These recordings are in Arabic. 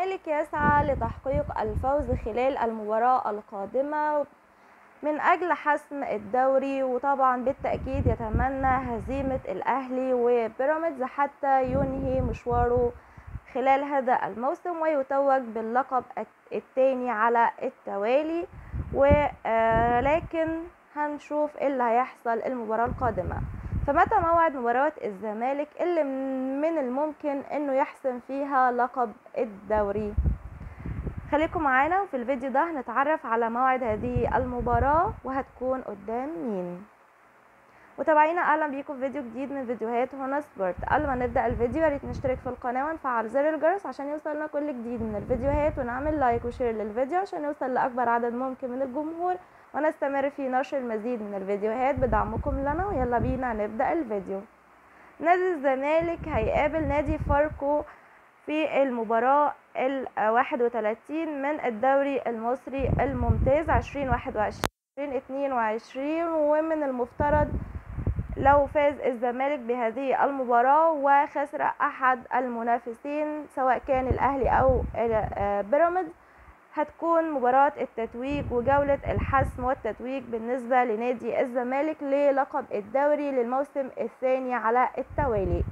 الزمالك يسعى لتحقيق الفوز خلال المباراة القادمة من أجل حسم الدوري وطبعا بالتأكيد يتمنى هزيمة الأهلي وبيراميدز حتى ينهي مشواره خلال هذا الموسم ويتوج باللقب الثاني على التوالي. ولكن هنشوف إيه اللي هيحصل المباراة القادمة. فمتى موعد مباراة الزمالك اللي من الممكن إنه يحسم فيها لقب الدوري. خليكم معانا وفي الفيديو ده هنتعرف على موعد هذه المباراة وهتكون قدام مين؟ متابعينا أهلا بيكم في فيديو جديد من فيديوهات هنا سبورت. قبل ما نبدأ الفيديو يا نشترك في القناة ونفعل زر الجرس عشان يوصلنا كل جديد من الفيديوهات ونعمل like و share للفيديو عشان يوصل لأكبر عدد ممكن من الجمهور. ونستمر في نشر المزيد من الفيديوهات بدعمكم لنا ويلا بينا نبدأ الفيديو. نادي الزمالك هيقابل نادي فاركو في المباراة ال 31 من الدوري المصري الممتاز 2021 2022 ومن المفترض لو فاز الزمالك بهذه المباراة وخسر أحد المنافسين سواء كان الأهلي أو بيراميدز هتكون مباراة التتويج وجولة الحسم والتتويج بالنسبة لنادي الزمالك للقب الدوري للموسم الثاني على التوالي.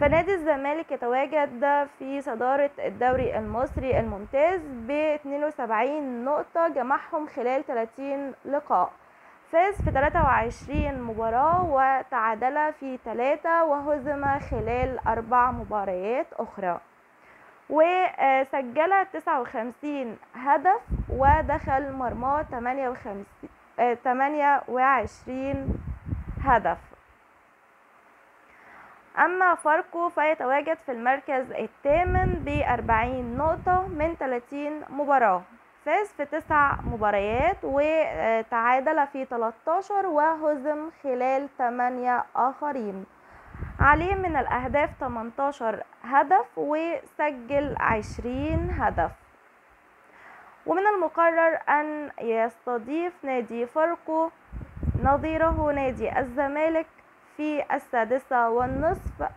فنادي الزمالك يتواجد في صدارة الدوري المصري الممتاز ب 72 نقطة جمعهم خلال 30 لقاء. فاز في 23 مباراة وتعادل في 3 وهزم خلال أربع مباريات أخرى. وسجل 59 هدف ودخل 58 28 هدف. أما فاركو فيتواجد في المركز الثامن بأربعين نقطة من 30 مباراة. فاز في تسع مباريات وتعادل في 13 وهزم خلال 8 آخرين. عليه من الأهداف 18 هدف وسجل 20 هدف. ومن المقرر أن يستضيف نادي فاركو نظيره نادي الزمالك في السادسة والنصف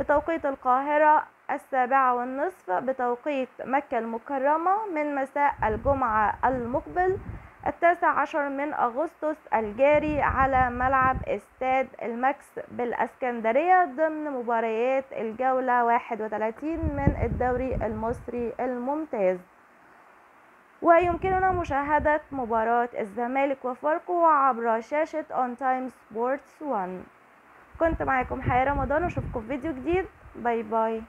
بتوقيت القاهرة السابعة والنصف بتوقيت مكة المكرمة من مساء الجمعة المقبل التاسع عشر من أغسطس الجاري على ملعب استاد الماكس بالأسكندرية ضمن مباريات الجولة 31 من الدوري المصري الممتاز. ويمكننا مشاهدة مباراة الزمالك وفاركو عبر شاشة اون تايم سبورتس 1 كنت معاكم حياة رمضان وأشوفكم في فيديو جديد. bye bye.